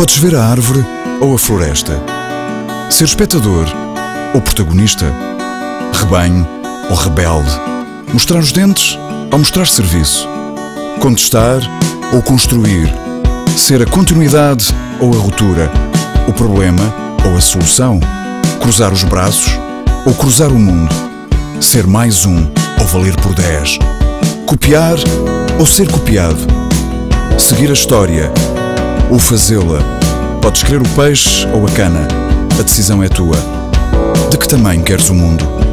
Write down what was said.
Podes ver a árvore ou a floresta, ser espectador ou protagonista, rebanho ou rebelde, mostrar os dentes ou mostrar serviço, contestar ou construir, ser a continuidade ou a ruptura, o problema ou a solução, cruzar os braços ou cruzar o mundo, ser mais um ou valer por dez, copiar ou ser copiado, seguir a história ou fazê-la. Podes querer o peixe ou a cana, a decisão é tua. De que tamanho queres o mundo?